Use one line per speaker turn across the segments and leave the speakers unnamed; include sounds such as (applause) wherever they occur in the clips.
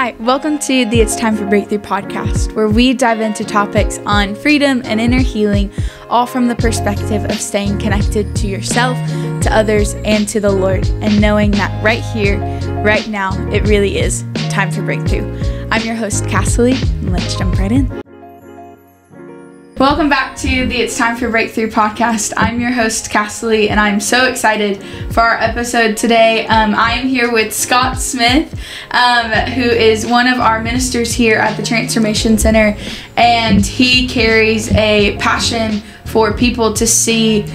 Hi, welcome to the It's Time for Breakthrough podcast, where we dive into topics on freedom and inner healing, all from the perspective of staying connected to yourself, to others, and to the Lord, and knowing that right here, right now, it really is time for breakthrough. I'm your host, Cassie, and let's jump right in. Welcome back to the It's Time for Breakthrough podcast. I'm your host, Cassie, and I'm so excited for our episode today. Um, I am here with Scott Smith, um, who is one of our ministers here at the Transformation Center, and he carries a passion for people to see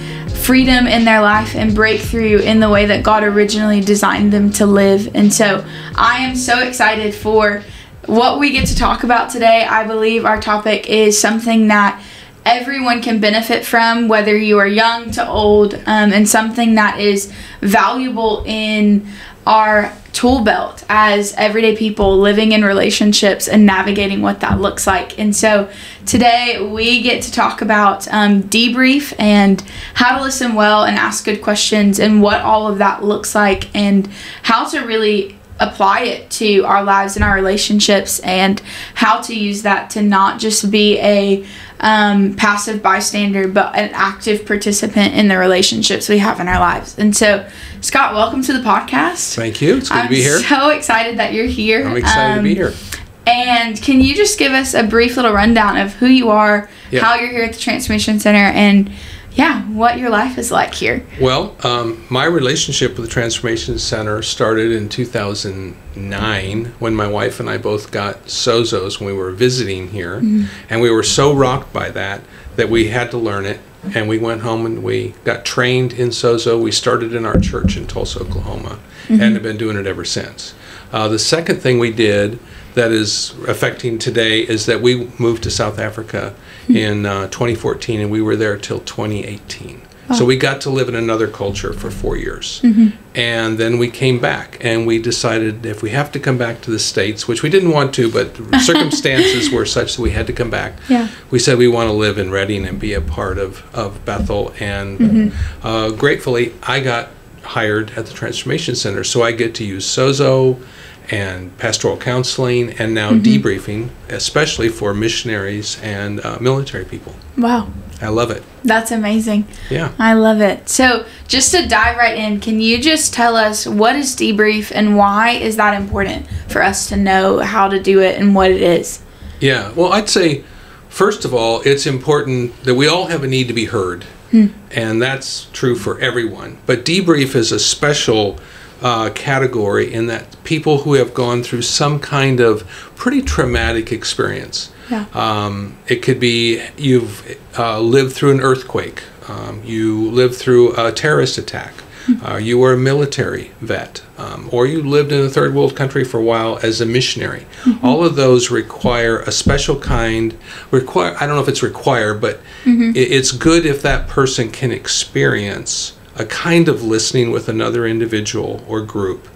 freedom in their life and breakthrough in the way that God originally designed them to live. And so I am so excited for what we get to talk about today. I believe our topic is something that everyone can benefit from, whether you are young to old, um, and something that is valuable in our tool belt as everyday people living in relationships and navigating what that looks like. And so today we get to talk about um, debrief and how to listen well and ask good questions and what all of that looks like and how to really apply it to our lives and our relationships and how to use that to not just be a um, passive bystander but an active participant in the relationships we have in our lives. And so scott welcome to the podcast.
Thank you. It's good
I'm
to be here.
so excited that you're here.
I'm excited
Um,
to be here.
and can you just give us a brief little rundown of who you are
Yeah.
how you're here at the transformation center and yeah what your life is like here.
Well um, my relationship with the transformation center started in 2009 when my wife and i both got sozos when we were visiting here. And we were so rocked by that that we had to learn it. And we went home and we got trained in sozo. We started in our church in tulsa oklahoma and have been doing it ever since. Uh, the second thing we did that is affecting today is that we moved to south africa in uh, 2014 and we were there till 2018 so we got to live in another culture for four years. And then we came back and we decided if we have to come back to the States, which we didn't want to, but (laughs) circumstances were such that we had to come back.
Yeah.
We said we want to live in Redding and be a part of, of Bethel. And uh, gratefully, I got hired at the Transformation Center. So I get to use Sozo and pastoral counseling and now debriefing, especially for missionaries and uh, military people.
wow
I love it.
that's amazing
Yeah.
I love it. So, just to dive right in, can you just tell us what is debrief and why is that important for us to know how to do it and what it is?
Yeah, well, I'd say, first of all, it's important that we all have a need to be heard, and that's true for everyone. But debrief is a special uh, category in that people who have gone through some kind of pretty traumatic experience.
Yeah.
Um, it could be you've uh, lived through an earthquake, um, you lived through a terrorist attack, uh, you were a military vet, um, or you lived in a third world country for a while as a missionary. All of those require a special kind. Require I don't know if it's required, but i it's good if that person can experience a kind of listening with another individual or group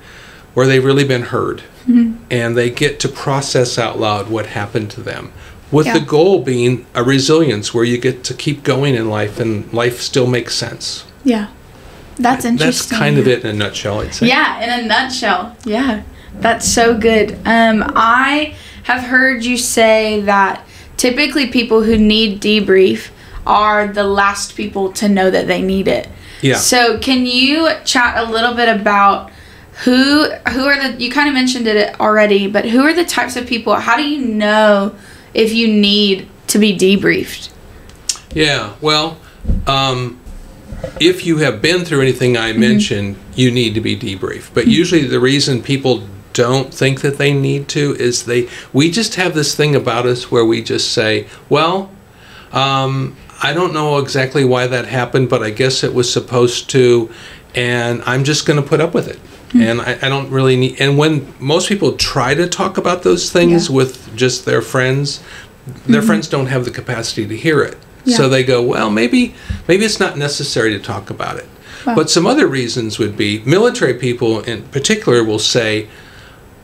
where they've really been heard and they get to process out loud what happened to them with
Yeah.
the goal being a resilience where you get to keep going in life and life still makes sense
Yeah. That's interesting.
that's kind of it in a nutshell i'd say
Yeah, in a nutshell. Yeah. That's so good. Um, I have heard you say that typically people who need debrief are the last people to know that they need it.
Yeah
So can you chat a little bit about who who are the you kind of mentioned it already, but who are the types of people? How do you know if you need to be debriefed?
Yeah, well, um, if you have been through anything I
Mm-hmm.
mentioned, you need to be debriefed. But usually, the reason people don't think that they need to is they we just have this thing about us where we just say, well, um, I don't know exactly why that happened, but I guess it was supposed to, and I'm just going to put up with it.
Hmm.
And I, I don't really need. And when most people try to talk about those things
Yeah. Mm-hmm.
with just their friends, their friends don't have the capacity to hear it.
Yeah.
So they go, well, maybe maybe it's not necessary to talk about it.
Wow.
But some other reasons would be military people in particular will say,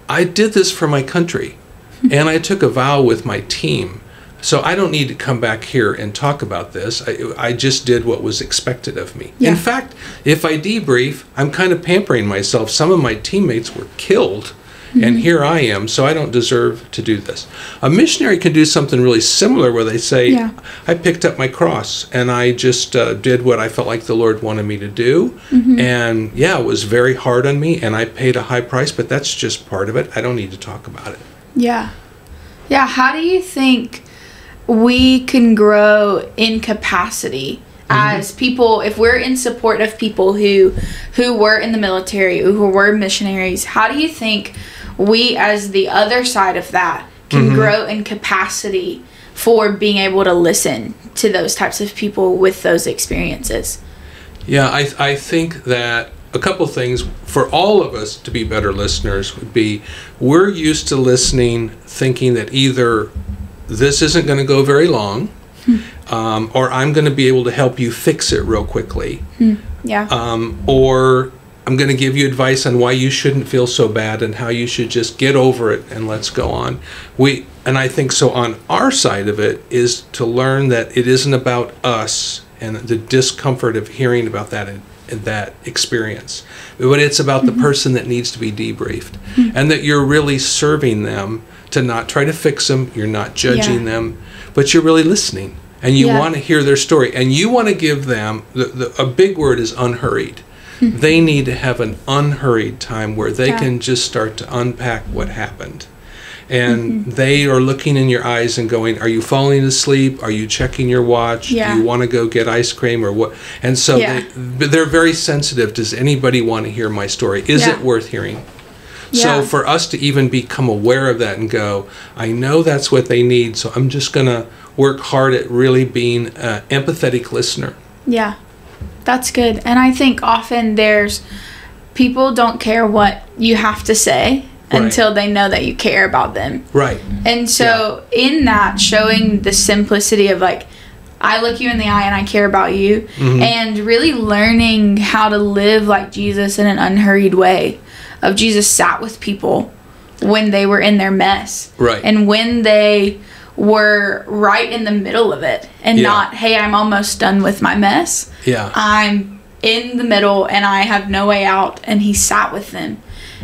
I did this for my country and I took a vow with my team. So I don't need to come back here and talk about this. I, I just did what was expected of me.
Yeah.
In fact, if I debrief, I'm kind of pampering myself. Some of my teammates were killed and here I am, so I don't deserve to do this. A missionary can do something really similar where they say,
Yeah.
I picked up my cross and I just uh, did what I felt like the Lord wanted me to do. And yeah, it was very hard on me and I paid a high price, but that's just part of it. I don't need to talk about it.
Yeah. Yeah. How do you think we can grow in capacity mm-hmm. as people if we're in support of people who who were in the military, who were missionaries? How do you think we as the other side of that can mm-hmm. grow in capacity for being able to listen to those types of people with those experiences?
Yeah, I, I think that a couple things for all of us to be better listeners would be we're used to listening thinking that either this isn't going to go very long um, or I'm going to be able to help you fix it real quickly.
Yeah.
um, or I'm going to give you advice on why you shouldn't feel so bad and how you should just get over it and let's go on. We and I think so on our side of it is to learn that it isn't about us and the discomfort of hearing about that and, and that experience, but it's about the person that needs to be debriefed. And that you're really serving them to not try to fix them. You're not judging
Yeah.
them, but you're really listening and you
Yeah.
want to hear their story and you want to give them the, the, a big word is unhurried. Mm-hmm. They need to have an unhurried time where they
Yeah.
can just start to unpack what happened. And mm-hmm. they are looking in your eyes and going are you falling asleep? Are you checking your watch?
Yeah.
do you want to go get ice cream or what? And so they they're very sensitive. Does anybody want to hear my story? Is it worth hearing
Yeah.
so for us to even become aware of that and go, I know that's what they need, so I'm just going to work hard at really being an empathetic listener.
Yeah, that's good. And I think often there's people don't care what you have to say
Right.
until they know that you care about them.
Right.
And so, in that, showing the simplicity of like, I look you in the eye and I care about you,
Mm-hmm.
and really learning how to live like Jesus in an unhurried way. Of Jesus sat with people when they were in their mess,
Right.
And when they were right in the middle of it, and
Yeah.
not, hey, I'm almost done with my mess.
Yeah.
I'm in the middle and I have no way out. And he sat with them.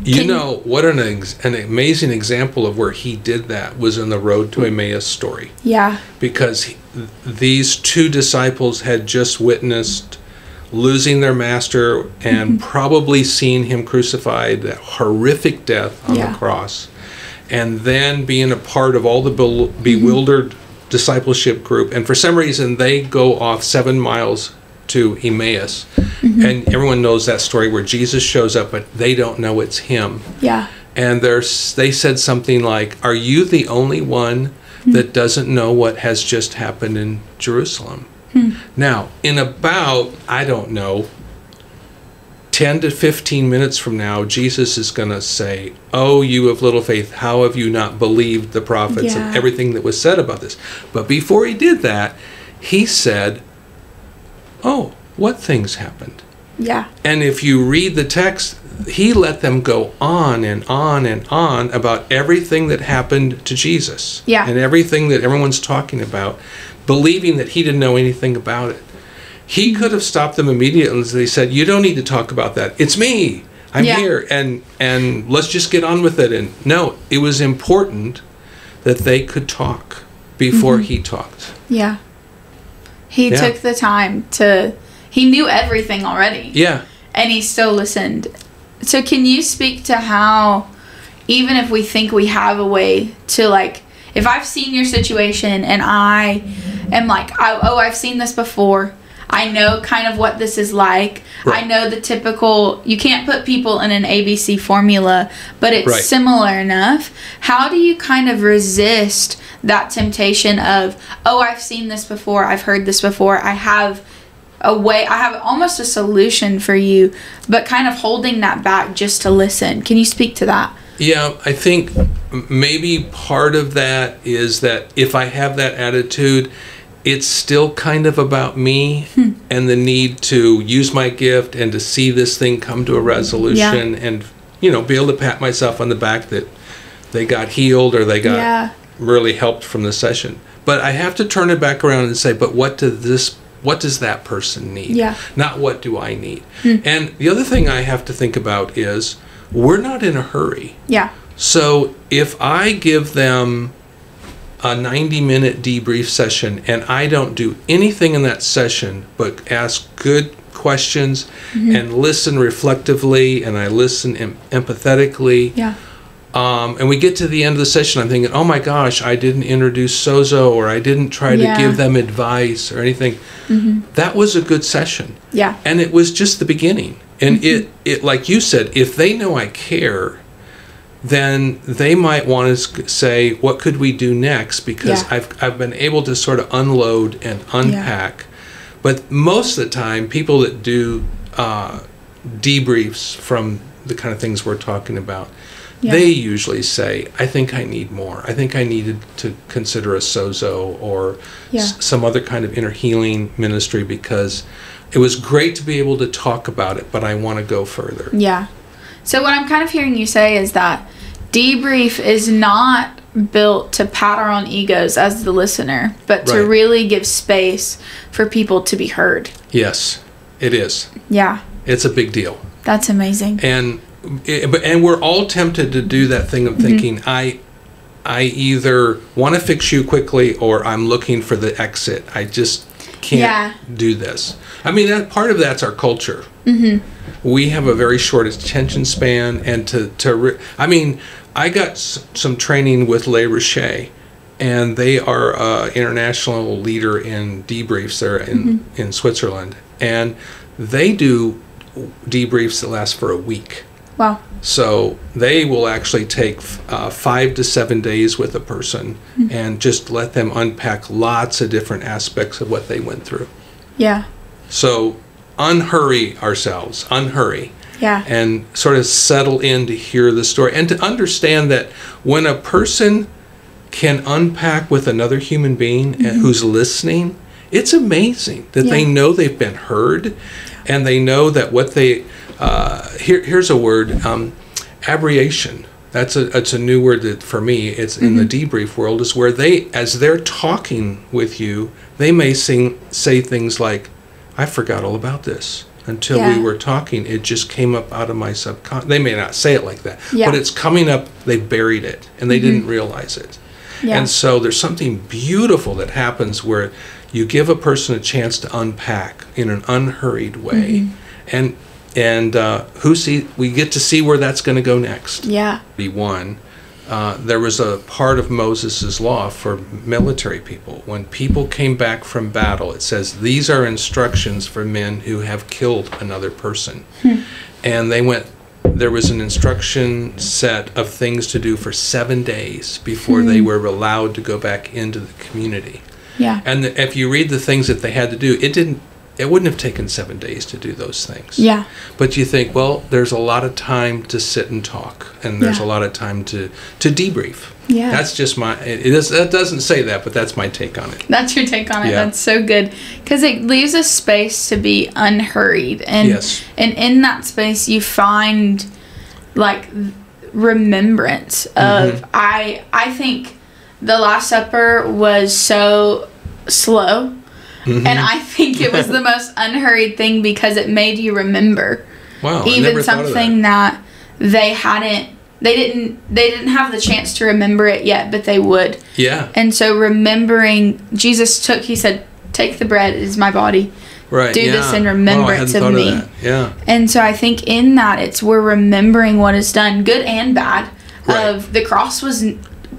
You
Can-
know what an ex- an amazing example of where he did that was in the Road to Emmaus story
Yeah.
because he, these two disciples had just witnessed losing their master and
Mm-hmm.
probably seeing him crucified, that horrific death on
Yeah.
the cross, and then being a part of all the bel-
Mm-hmm.
bewildered discipleship group. And for some reason, they go off seven miles to Emmaus,
Mm-hmm.
and everyone knows that story where Jesus shows up, but they don't know it's him
Yeah.
and they said something like are you the only one that doesn't know what has just happened in jerusalem Hmm. now in about i don't know 10 to 15 minutes from now jesus is going to say oh you of little faith how have you not believed the prophets
Yeah.
and everything that was said about this but before he did that he said oh what things happened
Yeah.
and if you read the text, he let them go on and on and on about everything that happened to Jesus.
Yeah.
And everything that everyone's talking about, believing that he didn't know anything about it. He could have stopped them immediately and they said, You don't need to talk about that. It's me. I'm
Yeah.
here and and let's just get on with it. And no, it was important that they could talk before
Mm-hmm.
he talked.
Yeah. He
Yeah.
took the time to, he knew everything already.
Yeah.
And he still listened. So, can you speak to how, even if we think we have a way to, like, if I've seen your situation and I am like, I, oh, I've seen this before. I know kind of what this is like.
Right.
I know the typical, you can't put people in an ABC formula, but it's
Right.
similar enough. How do you kind of resist that temptation of, oh, I've seen this before, I've heard this before, I have a way, I have almost a solution for you, but kind of holding that back just to listen? Can you speak to that?
Yeah, I think maybe part of that is that if I have that attitude, it's still kind of about me hmm. and the need to use my gift and to see this thing come to a resolution and, you know, be able to pat myself on the back that they got healed or they got
Yeah.
really helped from the session. But I have to turn it back around and say, but what does this what does that person need?
Yeah.
Not what do I need? Hmm. And the other thing I have to think about is we're not in a hurry.
Yeah.
So if I give them a 90 minute debrief session and I don't do anything in that session but ask good questions mm-hmm. and listen reflectively and I listen em- empathetically,
Yeah.
um, and we get to the end of the session, I'm thinking, oh my gosh, I didn't introduce Sozo or I didn't try
Yeah.
to give them advice or anything. Mm-hmm. That was a good session
Yeah.
and it was just the beginning and mm-hmm. it it like you said if they know i care then they might want to say what could we do next because
Yeah.
i've i've been able to sort of unload and unpack but most of the time people that do uh, debriefs from the kind of things we're talking about
Yeah.
they usually say i think i need more i think i needed to consider a sozo or
Yeah.
s- some other kind of inner healing ministry because it was great to be able to talk about it but i want to go further
Yeah. So what I'm kind of hearing you say is that debrief is not built to pat our own egos as the listener, but to
Right.
really give space for people to be heard.
yes it is
Yeah.
it's a big deal
That's amazing.
and eh, but and we're all tempted to do that thing of mm-hmm. thinking i i either want to fix you quickly or i'm looking for the exit i just can't
Yeah.
do this i mean that part of that's our culture mm-hmm. we have a very short attention span and to to re- i mean i got s- some training with le Rucher, and they are a international leader in debriefs there in in switzerland and they do debriefs that last for a week
Wow.
so they will actually take uh, five to seven days with a person and just let them unpack lots of different aspects of what they went through.
Yeah.
So unhurry ourselves, unhurry,
Yeah.
and sort of settle in to hear the story and to understand that when a person can unpack with another human being and who's listening, it's amazing that they know they've been heard and they know that what they uh, here here's a word um, abreaction. That's a it's a new word that for me it's in the debrief world is where they as they're talking with you they may sing say things like i forgot all about this until
Yeah.
we were talking it just came up out of my subconscious they may not say it like that
Yeah.
but it's coming up they buried it and they didn't realize it
Yeah.
and so there's something beautiful that happens where you give a person a chance to unpack in an unhurried way, and and uh, who see we get to see where that's going to go next.
yeah.
Be one. Uh, there was a part of Moses' law for military people. When people came back from battle, it says these are instructions for men who have killed another person, and they went. There was an instruction set of things to do for seven days before they were allowed to go back into the community.
Yeah.
And the, if you read the things that they had to do, it didn't. It wouldn't have taken seven days to do those things.
Yeah.
But you think, well, there's a lot of time to sit and talk, and there's
Yeah.
a lot of time to to debrief.
Yeah.
That's just my. It, it is. That doesn't say that, but that's my take on it.
That's your take on it.
Yeah.
That's so good because it leaves a space to be unhurried, and
Yes.
and in that space you find like remembrance of
Mm-hmm.
I I think the Last Supper was so slow,
Mm-hmm.
and I think it was (laughs) the most unhurried thing because it made you remember
Wow.
Even
of
something that. they hadn't they didn't they didn't have the chance to remember it yet, but they would.
Yeah.
And so remembering Jesus took he said, Take the bread, it is my body.
Right.
do
yeah.
this in remembrance
hadn't
of me.
that. Yeah.
And so I think in that it's we're remembering what is done, good and bad.
Right.
Of the cross was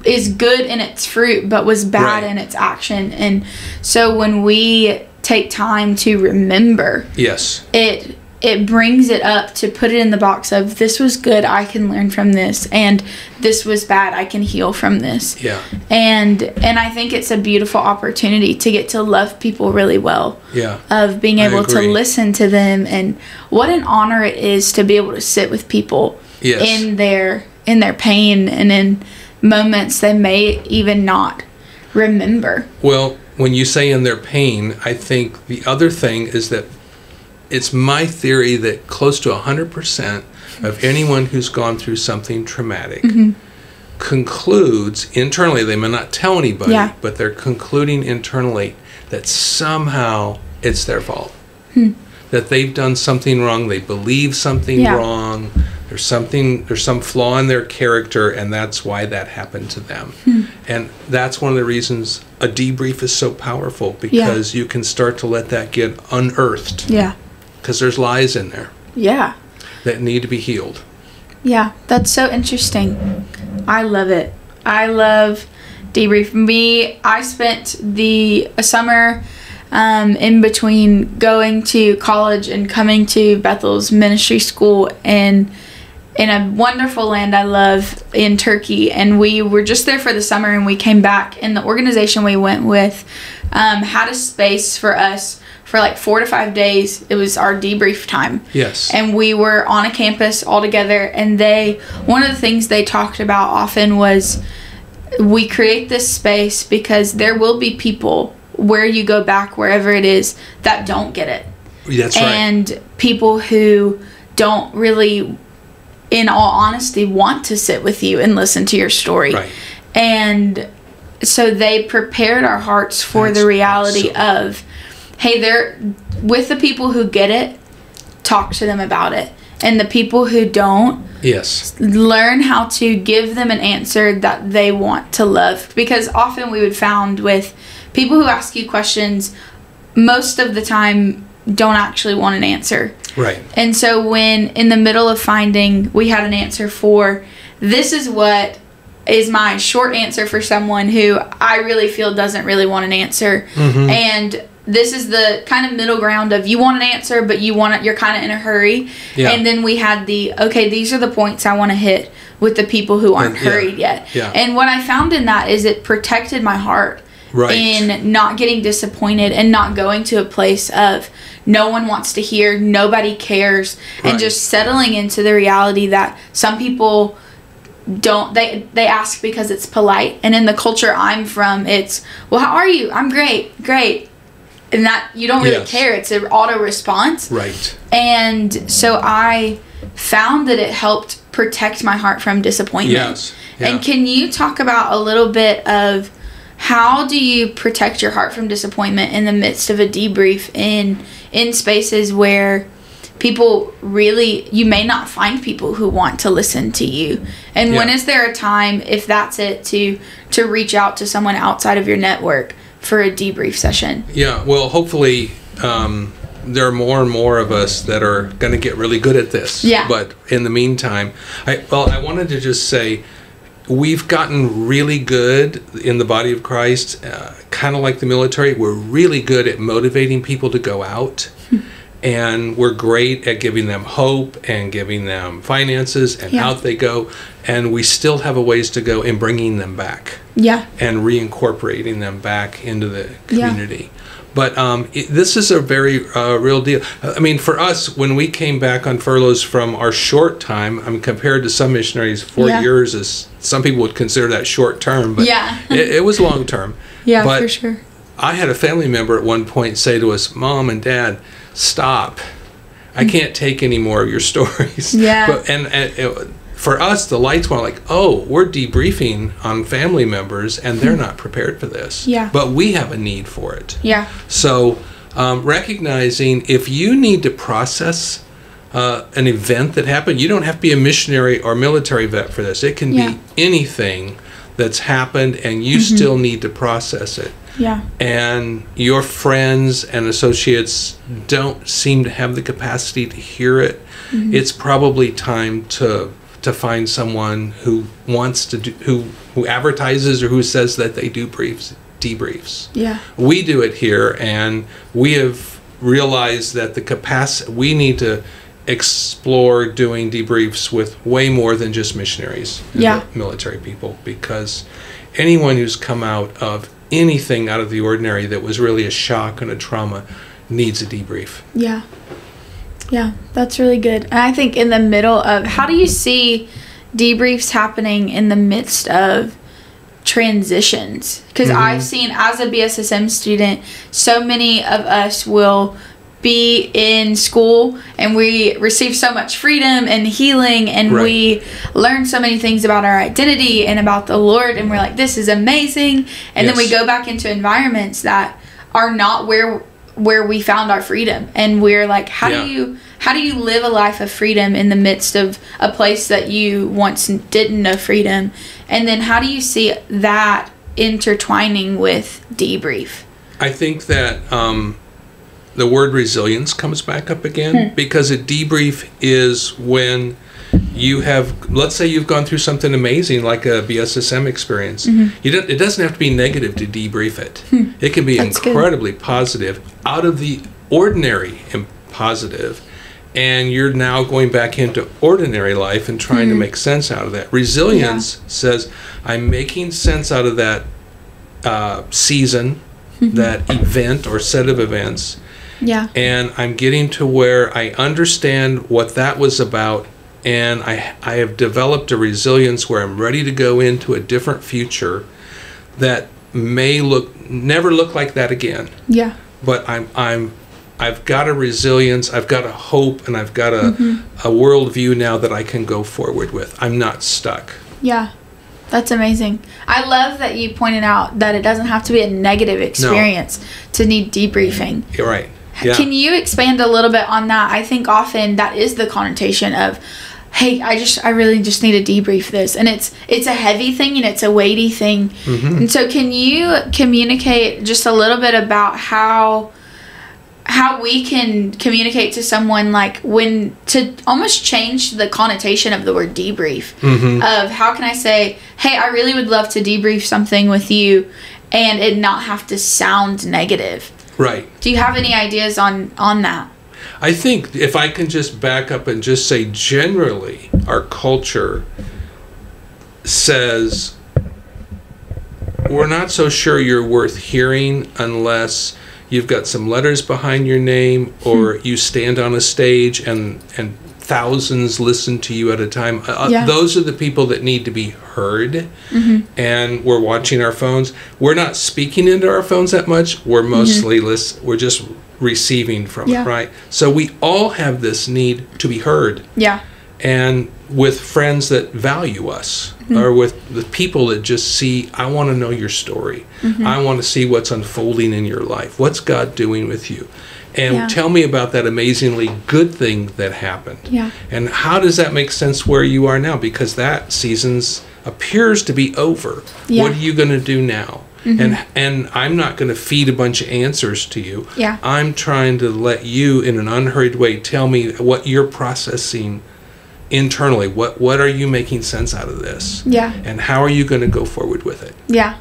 is good in its fruit, but was bad
Right.
in its action. And so when we take time to remember,
Yes.
it it brings it up to put it in the box of this was good, I can learn from this, and this was bad, I can heal from this.
Yeah.
And and I think it's a beautiful opportunity to get to love people really well
Yeah.
of being able to listen to them and what an honor it is to be able to sit with people
Yes.
in their in their pain and in moments they may even not remember.
Well, when you say in their pain, I think the other thing is that it's my theory that close to 100% of anyone who's gone through something traumatic
Mm-hmm.
concludes internally, they may not tell anybody,
Yeah.
but they're concluding internally that somehow it's their fault. That they've done something wrong, they believe something
Hmm. Yeah.
wrong, There's something, there's some flaw in their character, and that's why that happened to them. And that's one of the reasons a debrief is so powerful because you can start to let that get unearthed
Yeah.
because there's lies in there
Yeah.
that need to be healed.
Yeah, that's so interesting. I love it. I love debrief. Me, I spent the a summer um, in between going to college and coming to Bethel's ministry school in in a wonderful land I love in Turkey. And we were just there for the summer and we came back. And the organization we went with um, had a space for us for like four to five days. It was our debrief time
Yes.
and we were on a campus all together and they one of the things they talked about often was we create this space because there will be people where you go back wherever it is that don't get it
that's right.
and people who don't really in all honesty want to sit with you and listen to your story
Right.
and so they prepared our hearts for
That's
the reality
awesome.
of hey they're with the people who get it talk to them about it and the people who don't
Yes.
learn how to give them an answer that they want to love because often we would found with people who ask you questions most of the time don't actually want an answer
Right.
and so when in the middle of finding we had an answer for this is what is my short answer for someone who I really feel doesn't really want an answer
Mm-hmm.
and this is the kind of middle ground of you want an answer but you want it you're kind of in a hurry
Yeah.
and then we had the okay these are the points I want to hit with the people who aren't
yeah.
hurried yet
Yeah.
and what I found in that is it protected my heart
Right.
in not getting disappointed and not going to a place of no one wants to hear, nobody cares, and just settling into the reality that some people don't they they ask because it's polite and in the culture I'm from it's well how are you I'm great great and that you don't really
Yes.
care it's an auto response
Right.
and so I found that it helped protect my heart from disappointment.
Yes. Yeah.
And can you talk about a little bit of how do you protect your heart from disappointment in the midst of a debrief in in spaces where people really you may not find people who want to listen to you and when
Yeah.
is there a time if that's it to to reach out to someone outside of your network for a debrief session
Yeah, well, hopefully, um, there are more and more of us that are going to get really good at this.
Yeah.
But in the meantime, I well, I wanted to just say, we've gotten really good in the body of Christ, uh, kind of like the military. We're really good at motivating people to go out. (laughs) And we're great at giving them hope and giving them finances and
Yeah.
out they go. And we still have a ways to go in bringing them back
yeah
and reincorporating them back into the
Yeah.
community. But um, it, this is a very uh, real deal. I mean, for us, when we came back on furloughs from our short time, I mean, compared to some missionaries, four
Yeah.
years is some people would consider that short term, but
Yeah. (laughs)
it, it was long term.
yeah
But
for sure
I had a family member at one point say to us, "Mom and Dad, stop! I can't take any more of your (laughs) stories."
Mm. Yeah.
But and, and it, for us, the lights went like, "Oh, we're debriefing on family members, and they're not prepared for this."
Yeah.
But we have a need for it.
yeah
So, um, recognizing if you need to process uh, an event that happened, you don't have to be a missionary or military vet for this. It can
Yeah. Mm-hmm.
be anything that's happened, and you still need to process it
yeah
and your friends and associates don't seem to have the capacity to hear it, Mm-hmm. it's probably time to to find someone who wants to do who who advertises or who says that they do briefs debriefs.
yeah
We do it here, and we have realized that the capacity we need to explore doing debriefs with way more than just missionaries, and
Yeah.
military people, because anyone who's come out of anything out of the ordinary that was really a shock and a trauma needs a debrief.
Yeah. Yeah, that's really good. And I think in the middle of how do you see debriefs happening in the midst of transitions? Because mm-hmm. I've seen as a BSSM student, so many of us will be in school and we receive so much freedom and healing and
Right.
we learn so many things about our identity and about the Lord and we're like this is amazing and then we go back into environments that are not where where we found our freedom and we're like how
Yeah.
do you how do you live a life of freedom in the midst of a place that you once didn't know freedom? And then how do you see that intertwining with debrief?
I think that um, the word resilience comes back up again hmm. because a debrief is when you have let's say you've gone through something amazing like a bssm experience mm-hmm. you don't, it doesn't have to be negative to debrief it hmm. it can be That's incredibly good. positive out of the ordinary and positive and you're now going back into ordinary life and trying mm-hmm. to make sense out of that resilience yeah. says i'm making sense out of that uh, season mm-hmm. that event or set of events
yeah
and i'm getting to where i understand what that was about and I, I have developed a resilience where I'm ready to go into a different future that may look never look like that again.
Yeah.
But I'm I'm I've got a resilience, I've got a hope, and I've got a mm-hmm. a worldview now that I can go forward with. I'm not stuck.
Yeah. That's amazing. I love that you pointed out that it doesn't have to be a negative experience no. to need debriefing.
You're right. Yeah.
Can you expand a little bit on that? I think often that is the connotation of hey i just i really just need to debrief this. And it's it's a heavy thing and it's a weighty thing. Mm-hmm. and so can you communicate just a little bit about how how we can communicate to someone like when to almost change the connotation of the word debrief? Mm-hmm. of how can i say hey i really would love to debrief something with you and it not have to sound negative.
Right.
Do you have any ideas on on that
I think if I can just back up and just say generally, our culture says we're not so sure you're worth hearing unless you've got some letters behind your name or hmm. you stand on a stage and and thousands listen to you at a time. Uh, uh yeah. Those are the people that need to be heard. Mm-hmm. And we're watching our phones. We're not speaking into our phones that much. We're mm-hmm. mostly mm-hmm. list, we're just receiving from yeah. it, right? So we all have this need to be heard.
Yeah.
And with friends that value us, mm-hmm. or with the people that just see, I want to know your story. Mm-hmm. I want to see what's unfolding in your life. What's God doing with you? And yeah. tell me about that amazingly good thing that happened.
Yeah.
And how does that make sense where you are now? Because that season's appears to be over. Yeah. What are you going to do now? Mm-hmm. And and I'm not going to feed a bunch of answers to you.
Yeah.
I'm trying to let you in an unhurried way tell me what you're processing internally. What what are you making sense out of this?
Yeah.
And how are you going to go forward with it?
Yeah.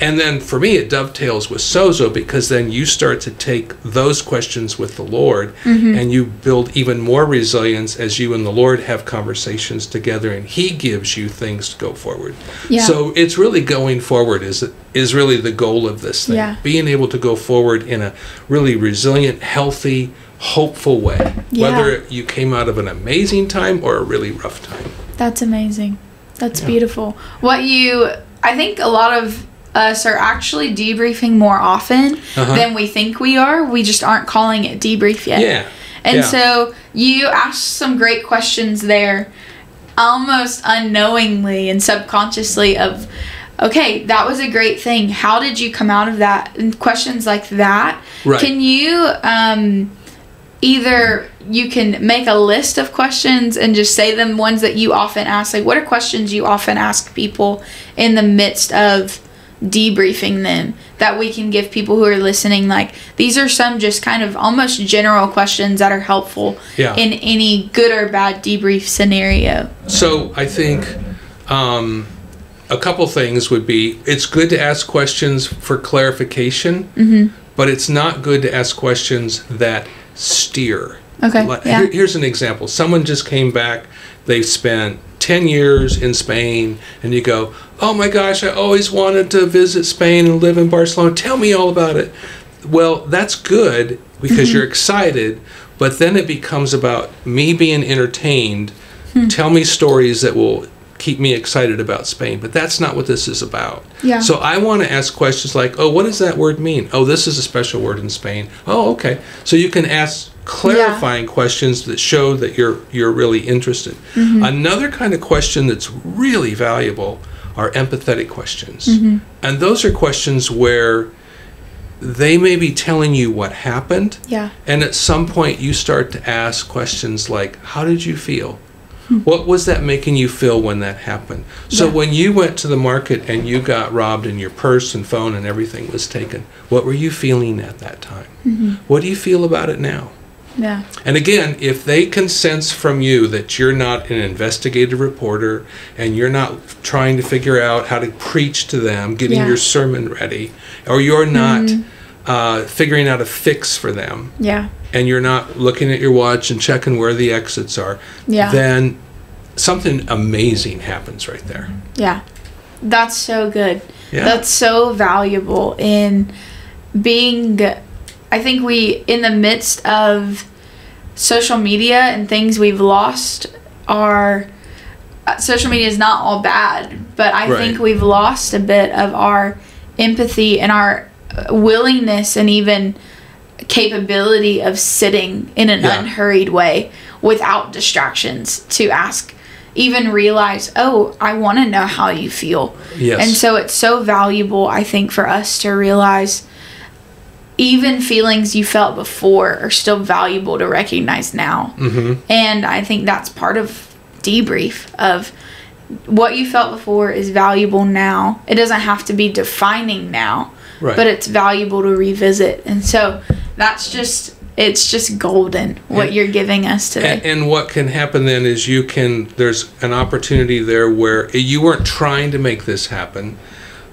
And then for me, it dovetails with sozo because then you start to take those questions with the Lord mm-hmm. and you build even more resilience as you and the Lord have conversations together and He gives you things to go forward. Yeah. So it's really going forward is is really the goal of this thing. Yeah. Being able to go forward in a really resilient, healthy, hopeful way. Yeah. Whether you came out of an amazing time or a really rough time.
That's amazing. That's yeah. beautiful. What you I think a lot of us are actually debriefing more often uh-huh. than we think we are. We just aren't calling it debrief yet.
Yeah.
And
yeah.
so you asked some great questions there, almost unknowingly and subconsciously of okay, that was a great thing. How did you come out of that? And questions like that.
Right.
Can you um, either you can make a list of questions and just say them ones that you often ask? Like, what are questions you often ask people in the midst of debriefing them that we can give people who are listening like these are some just kind of almost general questions that are helpful
yeah.
in any good or bad debrief scenario
so i think um, a couple things would be it's good to ask questions for clarification
mm-hmm.
but it's not good to ask questions that steer
okay like, yeah. Here,
here's an example someone just came back they've spent 10 years in Spain and you go, oh my gosh, I always wanted to visit Spain and live in Barcelona. Tell me all about it. Well, that's good because mm-hmm. you're excited, but then it becomes about me being entertained. Mm-hmm. Tell me stories that will keep me excited about Spain, but that's not what this is about.
Yeah.
So I want to ask questions like, oh, what does that word mean? Oh, this is a special word in Spain. Oh, okay. So you can ask clarifying yeah. questions that show that you're you're really interested. Mm-hmm. Another kind of question that's really valuable are empathetic questions. Mm-hmm. And those are questions where they may be telling you what happened.
Yeah.
And at some point, you start to ask questions like, How did you feel? What was that making you feel when that happened? So,
Yeah.
when you went to the market and you got robbed and your purse and phone and everything was taken, what were you feeling at that time? What do you feel about it now?
Yeah.
And again, if they can sense from you that you're not an investigative reporter and you're not trying to figure out how to preach to them, getting
Yeah.
your sermon ready, or you're not uh, figuring out a fix for them,
Yeah.
and you're not looking at your watch and checking where the exits are,
Yeah.
then something amazing happens right there.
Yeah. That's so good.
Yeah.
That's so valuable in being I think we in the midst of social media and things we've lost our uh, social media is not all bad, but I
Right.
think we've lost a bit of our empathy and our uh, willingness and even capability of sitting in an
Yeah.
unhurried way without distractions to ask even realize oh i want to know how you feel
Yes.
and so it's so valuable i think for us to realize even feelings you felt before are still valuable to recognize now.
Hmm
and i think that's part of debrief of what you felt before is valuable now. It doesn't have to be defining now
Right.
but it's valuable to revisit. And so that's just it's just golden what
And-
you're giving us today.
And, and what can happen then is you can, there's an opportunity there where you weren't trying to make this happen,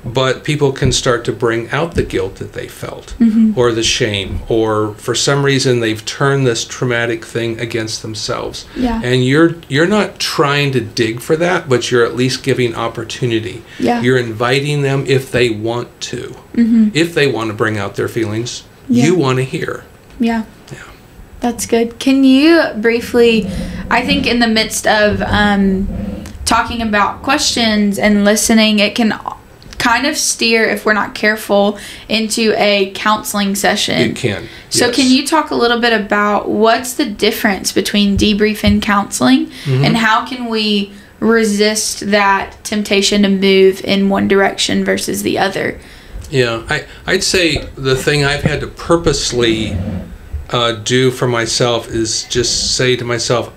but people can start to bring out the guilt that they felt
Mm-hmm.
or the shame, or for some reason they've turned this traumatic thing against themselves.
Yeah.
And you're you're not trying to dig for that, but you're at least giving opportunity.
Yeah.
You're inviting them if they want to. mm-hmm. If they want to bring out their feelings,
Yeah.
you want to hear.
Yeah.
Yeah.
That's good. Can you briefly, I think, in the midst of um, talking about questions and listening, it can kind of steer, if we're not careful, into a counseling session.
It can.
So,
yes.
can you talk a little bit about what's the difference between debrief and counseling,
Mm-hmm.
and how can we resist that temptation to move in one direction versus the other?
Yeah, I, I'd say the thing I've had to purposely uh, do for myself is just say to myself,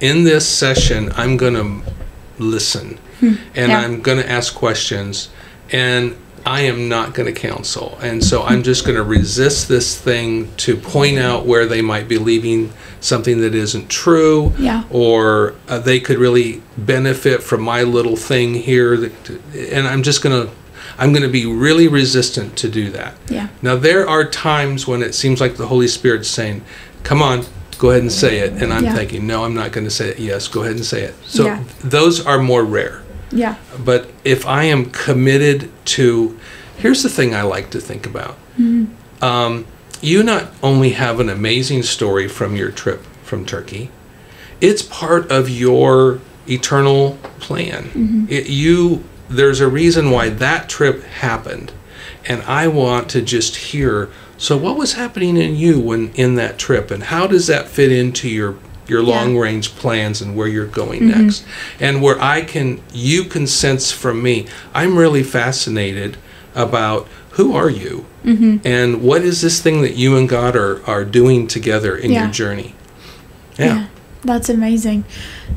in this session, I'm going to listen and
Yeah.
I'm going to ask questions and I am not going to counsel. And so I'm just going to resist this thing to point out where they might be leaving something that isn't true
Yeah.
or uh, they could really benefit from my little thing here that, and i'm just going to i'm going to be really resistant to do that
Yeah.
now there are times when it seems like the holy spirit's saying come on go ahead and say it and i'm
Yeah.
thinking no i'm not going to say it yes go ahead and say it so
Yeah.
those are more rare
Yeah.
but if I am committed to, here's the thing I like to think about. Um, you not only have an amazing story from your trip from Turkey, it's part of your eternal plan. It, you there's a reason why that trip happened, and I want to just hear. So, what was happening in you when in that trip, and how does that fit into your your
Yeah.
long range plans and where you're going next? And where I can, you can sense from me, I'm really fascinated about who are you, and what is this thing that you and God are are doing together in
Yeah.
your journey? yeah.
That's amazing.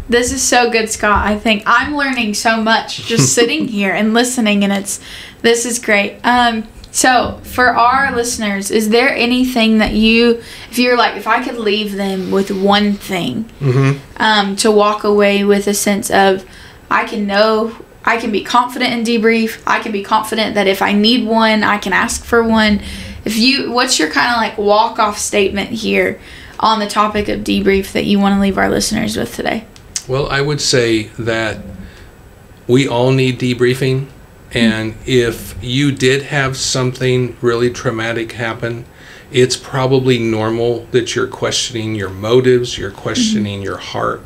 This is so good, Scott. I think I'm learning so much just (laughs) sitting here and listening, and it's this is great. Um, so for our listeners, is there anything that you, if you're like, if I could leave them with one thing,
hmm
um, to walk away with a sense of, I can know, I can be confident in debrief. I can be confident that if I need one, I can ask for one. If you, what's your kind of like walk off statement here on the topic of debrief that you want to leave our listeners with today?
Well, I would say that we all need debriefing. And if you did have something really traumatic happen, it's probably normal that you're questioning your motives, you're questioning your heart.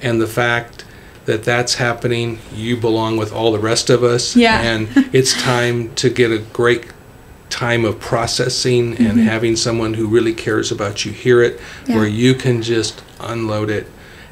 And the fact that that's happening, you belong with all the rest of us.
Yeah. (laughs)
And it's time to get a great time of processing and mm-hmm. having someone who really cares about you hear it,
Yeah.
where you can just unload it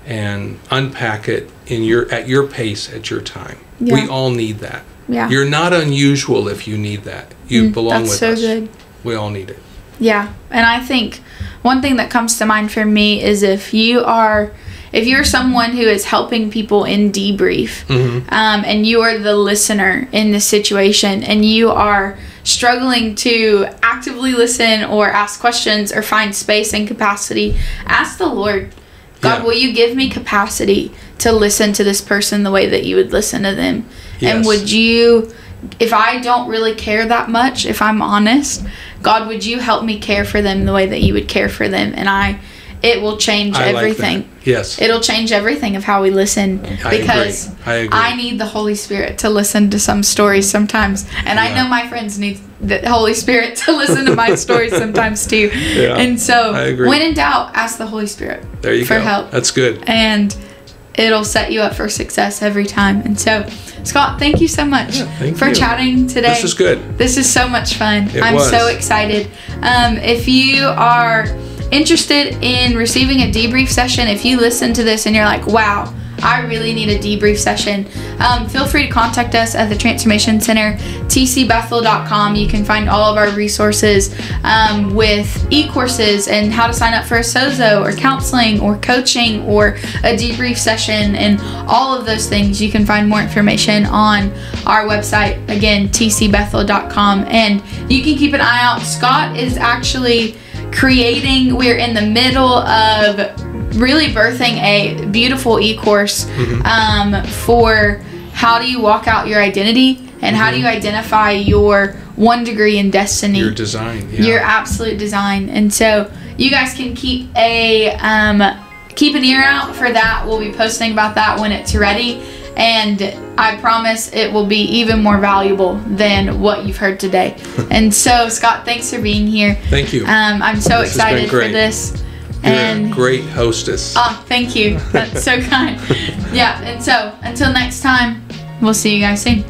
and unpack it in your at your pace at your time.
Yeah.
We all need that.
Yeah.
You're not unusual if you need that. You
Mm,
belong
That's
with
so
us.
good.
We all need it.
Yeah, and I think one thing that comes to mind for me is if you are if you're someone who is helping people in debrief
Mm-hmm.
um, and you are the listener in this situation and you are struggling to actively listen or ask questions or find space and capacity ask the lord god
Yeah.
will you give me capacity to listen to this person the way that you would listen to them? And would you if i don't really care that much if i'm honest god would you help me care for them the way that you would care for them? And i it will change
I
everything
like. Yes.
it'll change everything of how we listen
I
because
agree. I agree.
need the Holy Spirit to listen to some stories sometimes, and I know my friends need the Holy Spirit to (laughs) listen to my stories sometimes too.
Yeah,
and so,
I
when in doubt, ask the Holy Spirit
there you
for
go.
help,
That's good.
and it'll set you up for success every time. And so, Scott, thank you so much
Yeah,
for
you.
chatting today.
This is good.
This is so much fun.
It
I'm
was.
so excited. Um, if you are interested in receiving a debrief session, if you listen to this and you're like, wow, I really need a debrief session, um, feel free to contact us at the Transformation Center, tcbethel.com. You can find all of our resources um, with e courses and how to sign up for a SOZO or counseling or coaching or a debrief session and all of those things. You can find more information on our website, again, tcbethel.com. And you can keep an eye out. Scott is actually creating, we're in the middle of really birthing a beautiful e-course um, for how do you walk out your identity and how do you identify your one degree in destiny.
Your design. Yeah.
your absolute design. And so you guys can keep a um, keep an ear out for that. We'll be posting about that when it's ready. And i promise it will be even more valuable than what you've heard today. (laughs) And so scott thanks for being here.
Thank you.
um, i'm so
This
excited for this
You're
and
a great hostess.
oh thank you. That's so (laughs) kind. Yeah and so until next time we'll see you guys soon